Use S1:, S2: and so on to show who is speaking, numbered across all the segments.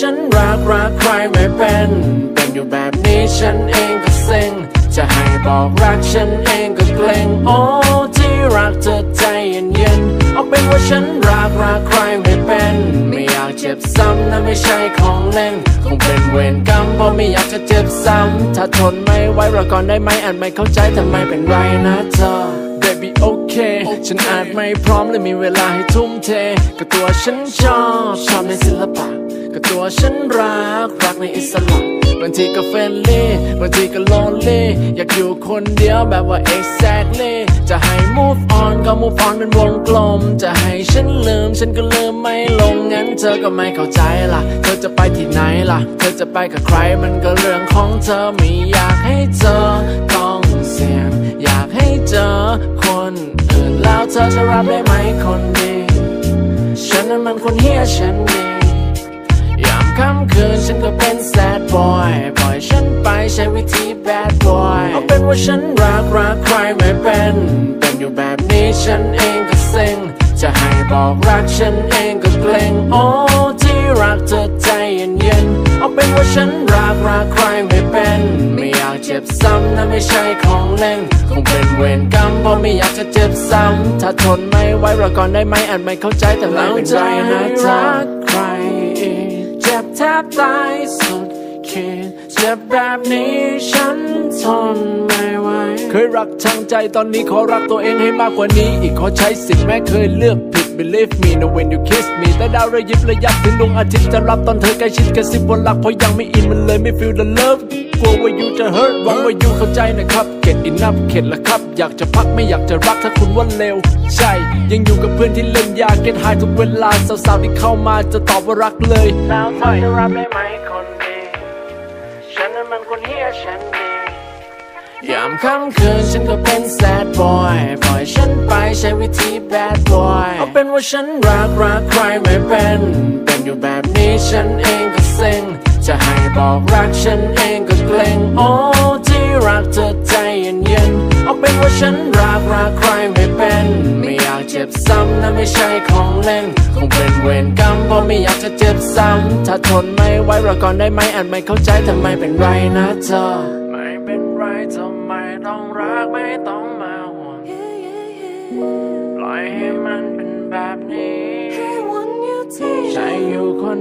S1: ฉันรักรักใครไม่เป็น เป็นอยู่แบบนี้ฉันเองก็เซ็ง จะให้บอกรักฉันเองก็เกรงโอ้ที่รักเธอใจเย็นเย็นเอาเป็นว่าฉันรักรักใครไม่เป็น ไม่อยากเจ็บซ้ำนะไม่ใช่ของเล่น คงเป็นเวรกรรมเพราะไม่อยากจะเจ็บซ้ำถ้าทนไม่ไหวรอก่อนได้ไหมอาจไม่เข้าใจแต่ไมเป็นไรนะเธอ baby โอเค ฉันอาจไม่พร้อมและมีเวลาให้ทุ่มเท ก็ตัวฉันชอบชอบในศิลปะ ก็ตัวฉันรักรักในอิสระบางทีก็เฟรนลี่บางทีก็ lonely อยากอยู่คนเดียวแบบว่า exactly จะให้ move on ก็ move on เป็นวงกลม จะให้ฉันลืม ฉันก็ลืมไม่ลง งั้นเธอก็ไม่เข้าใจล่ะ เธอจะไปที่ไหนล่ะ เธอจะไปกับใครมันก็เรื่องของเธอไม่อยากให้เธอ เจอคนอื่นแล้วเธอจะรับได้ไหมคนดี ฉันนั้นมันคนเฮียฉันดียามค่ำคืนฉันก็เป็น sad boy ปล่อยฉันไปใช้วิธี bad boy เอาเป็นว่าฉันรักรักใครไม่เป็น เป็นอยู่แบบนี้ฉันเองก็เซ็งจะให้บอกรักฉันเองก็เกรงโอ้ที่รักเธอใจเย็นเย็นๆเอาเป็นว่าฉันรักรักใครไม่เป็นไม่ เจ็บซ้ำนะไม่ใช่ของเล่น คงเป็นเวรกรรมเพราะไม่อยากจะเจ็บซ้ำ ถ้าทนไม่ไหวรอก่อนได้ไหมอาจไม่เข้าใจแต่ไม่เป็นไรนะเธอใครอีกเจ็บแทบตายสุดขีดเจ็บแบบนี้ฉันทนไม่ไหว เคยรักทางใจตอนนี้ขอรักตัวเองให้มากกว่านี้ อีกขอใช้สิทธิ์แม้เคยเลือกผิด believe me no when you kiss me แต่ดาวระยิบระยับถึงดวงอาทิตย์จะรับตอนเธอใกล้ชิดกระซิบว่ารักเพราะยังไม่อินมันเลยไม่ feel the love กลัวว่า you จะ hurt หวังว่า you เข้าใจนะครับ get enough เข็ดละครับ อยากจะพักไม่อยากจะรักถ้าคุณว่าเลวใช่ ยังอยู่กับเพื่อนที่เล่นยา get high ทุกเวลาสาวๆที่เข้ามาจะตอบว่ารักเลยแล้วเธอจะรับได้ไหมคนดีฉันนั้นมันคนเฮียฉันดียามค่ำคืนฉันก็เป็น sad boy ปล่อยฉันไปใช้วิธี bad boy เอาเป็นว่าฉันรักรักใครไม่เป็น เป็นอยู่แบบนี้ฉันเองก็เซ็ง จะให้บอกรักฉันเองก็เกรงโอ้ที่รักเธอใจเย็นเย็นๆเอาเป็นว่าฉันรักรักใครไม่เป็น ไม่อยากเจ็บซ้ำนะไม่ใช่ของเล่น คงเป็นเวรกรรมเพราะไม่อยากจะเจ็บซ้ำถ้าทนไม่ไหวรอก่อนได้ไหมอาจไม่เข้าใจแต่ไม่เป็นไรนะเธอ ไม่เป็นไรทำไมต้องรักไม่ต้องมาห่วงปล่อยให้มันเป็นแบบนี้ใช้อยู่คน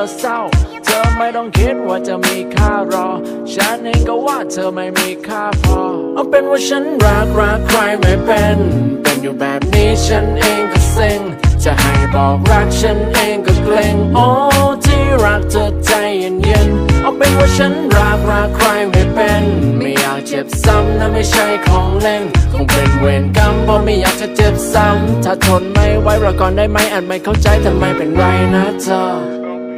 S1: อเศร้า เธอไม่ต้องคิดว่าจะมีค่ารอ ฉันเองก็ว่าเธอไม่มีค่าพอ เอาเป็นว่าฉันรักรักใครไม่เป็น เป็นอยู่แบบนี้ฉันเองก็เซ็ง จะให้บอกรักฉันเองก็เกรงโอ้ที่รักเธอใจเย็นเย็นๆเอาเป็นว่าฉันรักรักใครไม่เป็น ไม่อยากเจ็บซ้ำนะไม่ใช่ของเล่น คงเป็นเวรกรรมเพราะไม่อยากจะเจ็บซ้ำ ถ้าทนไม่ไหวรอก่อนได้ไหมอาจไม่เข้าใจแต่ไมเป็นไรนะเธอ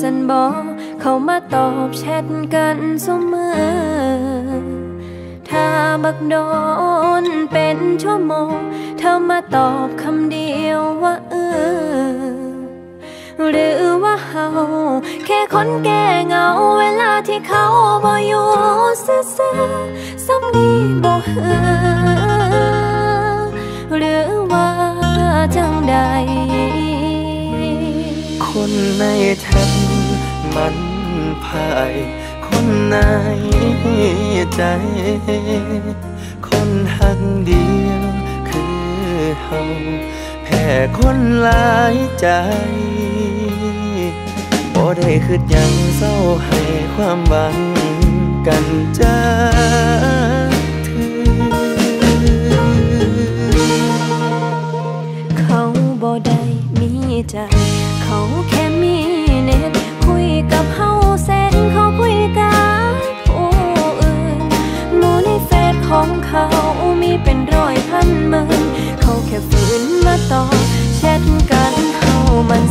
S2: สันบอกเขามาตอบแชทกันเสมอ ถ้าบักโดนเป็นชั่วโมง เธอมาตอบคำเดียวว่าเออ หรือว่าเฮาแค่คนแก่เงาเวลาที่เขาบ่อยู่ซื่อๆซ้ำดีบ่เหือหรือว่าจังใด
S3: คนในแทนมันภาย คนในใจ คนหักเดียวคือเฮาแพ้คนหลายใจบ่ได้คืดยังเศร้าให้ความหวังกันจ้า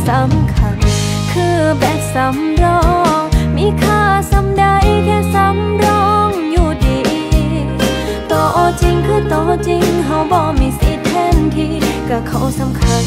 S2: สำคัญ คือแบตสำรอง มีค่าสำใดแค่สำรองอยู่ดีตัวจริงคือตัวจริงเฮาบ่มีสิทธิ์แทนที่ก็เขาสำคัญ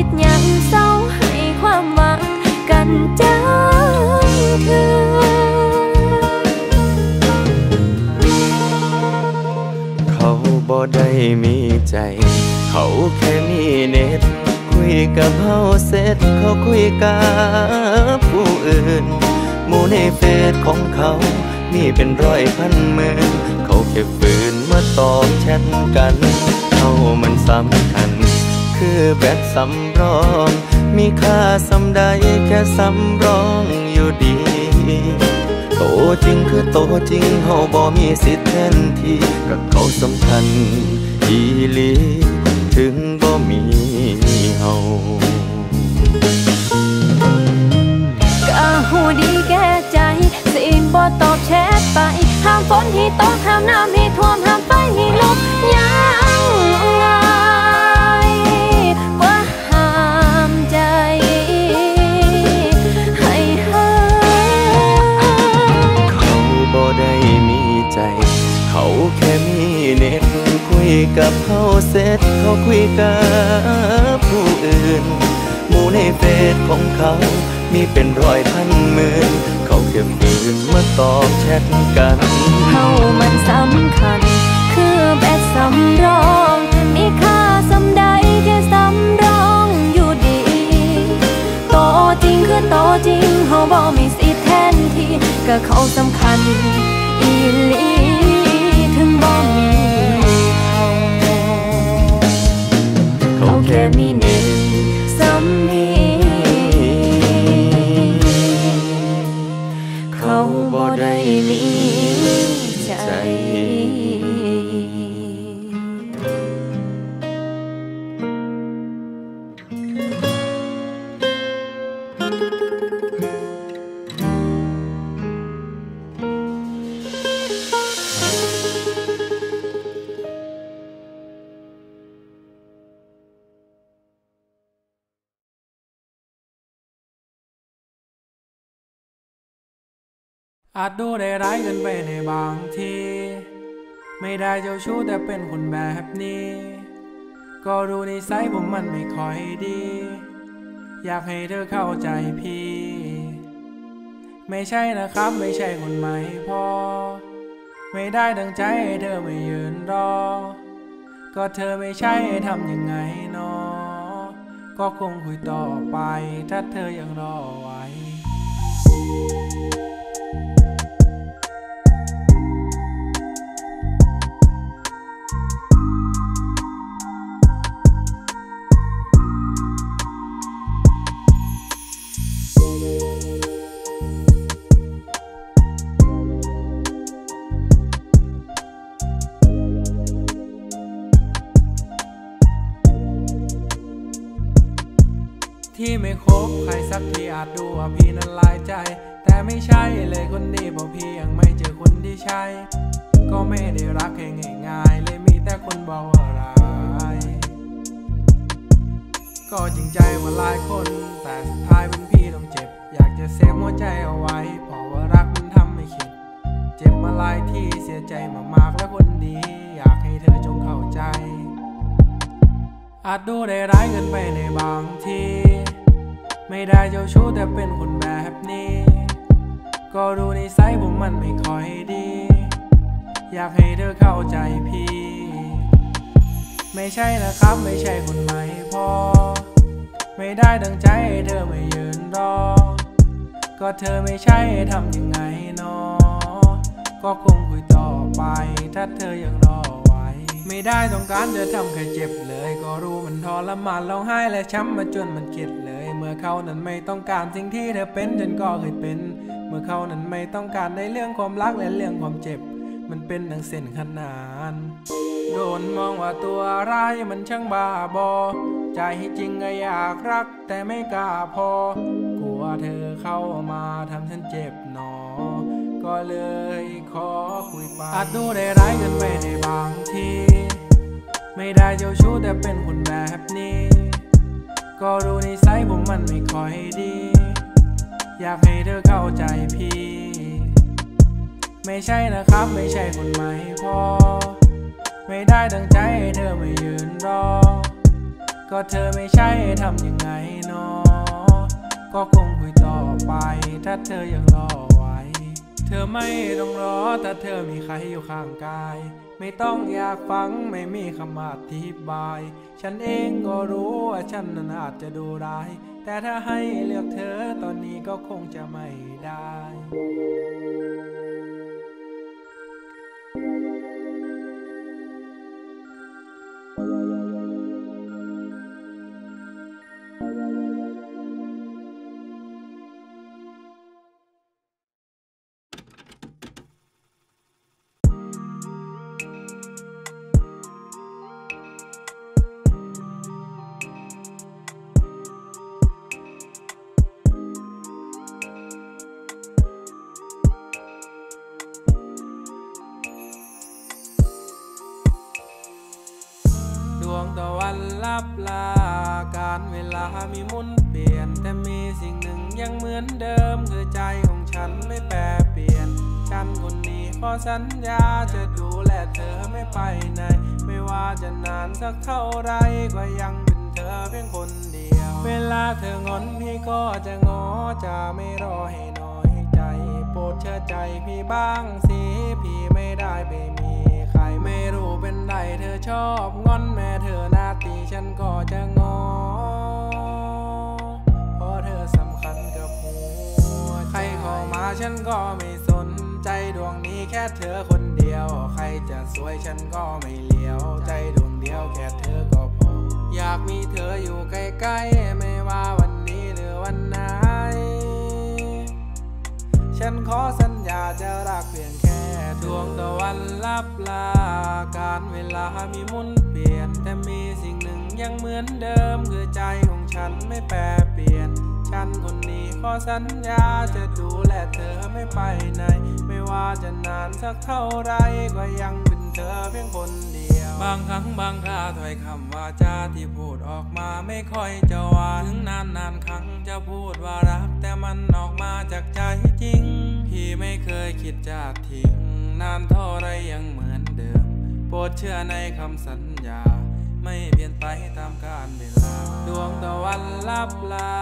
S2: คิดยังเศร้าให้ความหวังกันจังคือ
S3: เขาบ่ได้มีใจ เขาแค่มีเน็ต คุยกับเฮาเสร็จเขาคุยกับผู้อื่นหมู่ในเฟซของเขามีเป็นร้อยพันหมื่นเขาแค่ฝืนมาตอบแชทกัน เขามันสำคัญ คือแบตสำรอง มีค่าสำใดแค่สำรองอยู่ดี โตจริงคือโตจริงเฮาบ่มีสิทธิ์แทนที่กับเขาสำคัญอีหลีถึงบ่มีเฮา
S2: ก็หูดีแก่ใจ สิบ่ตอบแชทไป ห้ามฝนที่ตกห้ามน้ำให้ท่วมห้ามไฟ
S3: เขาคุยกับผู้อื่น หมู่ในเฟซของเขา มีเป็นร้อยพันหมื่น เขาแค่ฝืนมาตอบแชทกัน
S2: เฮามันสำคัญ คือแบตสำรอง มีค่าสำใดแค่สำรองอยู่ดีโตจริงคือโตจริงเฮาบ่มีสิทธิ์แทนที่ก็เขาสำคัญ อาจ
S4: ดูได้ร้ายเกินไปในบางที ไม่ได้เจ้าชู้แต่เป็นคนแบบนี้ ก็รู้นิสัยผมมันไม่ค่อยดี อยากให้เธอเข้าใจพี่ ไม่ใช่นะครับไม่ใช่คนใหม่พอ ไม่ได้ดังใจให้เธอไม่ยืนรอ ก็เธอไม่ใช่ทำยังไงเนอก็คงคุยต่อไป ถ้าเธอยังรอไว้ ใช่ ก็ไม่ได้รักแค่ง่ายๆเลยมีแต่คนบอกว่าร้ายก็จริงใจมาหลายคน แต่สุดท้ายเป็นพี่ต้องเจ็บ อยากจะเซฟหัวใจเอาไว้เพราะว่ารักมันทำให้คิด เจ็บมาหลายที่เสียใจมากๆและคนดี อยากให้เธอจงเข้าใจ อาจดูได้ร้ายเกินไปในบางทีไม่ได้เจ้าชู้แต่เป็นคนแบบนี้ ก็ดูในไซส์ผมมันไม่ อยากให้เธอเข้าใจพี่ ไม่ใช่นะครับไม่ใช่คนใหม่พอ ไม่ได้ดังใจให้เธอไม่ยืนรอ ก็เธอไม่ใช่ทำยังไงนอ ก็คงคุยต่อไป ถ้าเธอยังรอไว้ ไม่ได้ต้องการจะทำแค่เจ็บเลย ก็รู้มันทรมานร้องไห้และช้ำมาจนมันเข็ดเลย เมื่อเขานั้นไม่ต้องการสิ่งที่เธอเป็นฉันก็เคยเป็น เมื่อเขานั้นไม่ต้องการในเรื่องความรักและเรื่องความเจ็บ มันเป็นดังเส้นขนาน โดนมองว่าตัวร้ายมันช่างบ้าบอ ใจจริงก็อยากรักแต่ไม่กล้าพอ กลัวเธอเข้ามาทำฉันเจ็บหนอ ก็เลยขอคุยไปอาจดูได้ร้ายกินไปในบางที ไม่ได้เจ้าชู้แต่เป็นคนแบบนี้ ก็รู้นิสัยผมมันไม่ค่อยดี อยากให้เธอเข้าใจพี่ ไม่ใช่นะครับ ไม่ใช่คนใหม่พอ ไม่ได้ดังใจให้เธอไม่ยืนรอ ก็เธอไม่ใช่ทำยังไงนอ ก็คงคุยต่อไป ถ้าเธอยังรอไว้ เธอไม่ต้องรอถ้าเธอมีใครอยู่ข้างกาย ไม่ต้องอยากฟังไม่มีคำอธิบาย ฉันเองก็รู้ว่าฉันนั้นอาจจะดูร้าย แต่ถ้าให้เลือกเธอตอนนี้ก็คงจะไม่ได้ ตะวันลับลา การเวลามีมุนเปลี่ยน แต่มีสิ่งหนึ่งยังเหมือนเดิม คือใจของฉันไม่แปรเปลี่ยน ฉันคนนี้ขอสัญญาจะดูแลเธอไม่ไปไหน ไม่ว่าจะนานสักเท่าไรก็ยังเป็นเธอเพียงคนเดียว เวลาเธองอนพี่ก็จะงอจะไม่รอให้น้อยใจ โปรดเชื่อใจพี่บ้างสิพี่ไม่ได้ไปมีใครไม่รู้เป็นไรเธอชอบงอน ตีฉันก็จะงอ เพราะเธอสำคัญกับหัวใครเข้ามาฉันก็ไม่สนใจดวงนี้แค่เธอคนเดียว ใครจะสวยฉันก็ไม่เลี้ยว ใจดวงเดียวแค่เธอก็พอ อยากมีเธออยู่ใกล้ๆ ไม่ว่าวันนี้หรือวันไหน ฉันขอสัญญาจะรักเพียงแค่ ดวงตะวันลับลา การเวลามีมุนเปลี่ยน แต่มีสิ่งหนึ่งยังเหมือนเดิม คือใจของฉันไม่แปรเปลี่ยน ฉันคนนี้ขอสัญญาจะดูแลเธอไม่ไปไหน ไม่ว่าจะนานสักเท่าไรก็ยังเป็นเธอเพียงคนเดียว บางครั้งบางคราถ้อยคำว่าจาที่พูดออกมาไม่ค่อยจะหวานถึงนานนานครั้งจะพูดว่ารัก แต่มันออกมาจากใจจริง พี่ไม่เคยคิดจะทิ้ง นานเท่าไรยังเหมือนเดิม โปรดเชื่อในคำสัญญา ไม่เปลี่ยนไปตามกาลเวลา ดวงตะวันลับลา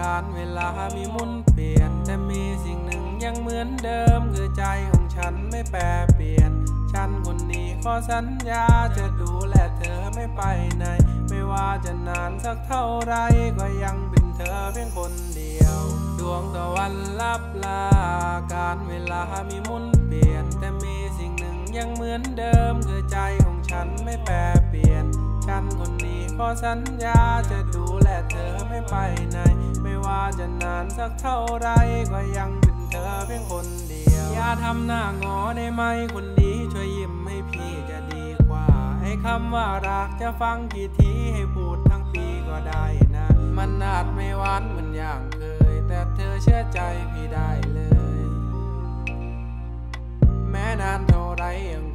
S4: การเวลามีมุนเปลี่ยน แต่มีสิ่งหนึ่งยังเหมือนเดิม คือใจของฉันไม่แปรเปลี่ยน ฉันคนนี้ขอสัญญาจะดูแลเธอไม่ไปไหน ไม่ว่าจะนานสักเท่าไรก็ยังเป็นเธอเพียงคนเดียว ดวงตะวันลับลา การเวลามีมุนเปลี่ยน ยังเหมือนเดิมคือใจของฉันไม่แปรเปลี่ยน ฉันคนนี้ขอสัญญาจะดูแลเธอไม่ไปไหน ไม่ว่าจะนานสักเท่าไรก็ยังเป็นเธอเพียงคนเดียว อย่าทำหน้างอได้ไหมคนดีช่วยยิ้มให้พี่จะดีกว่า ให้คำว่ารักจะฟังกี่ทีให้พูดทั้งปีก็ได้นะ มันอาจไม่หวานเหมือนอย่างเคย แต่เธอเชื่อใจพี่ได้ I am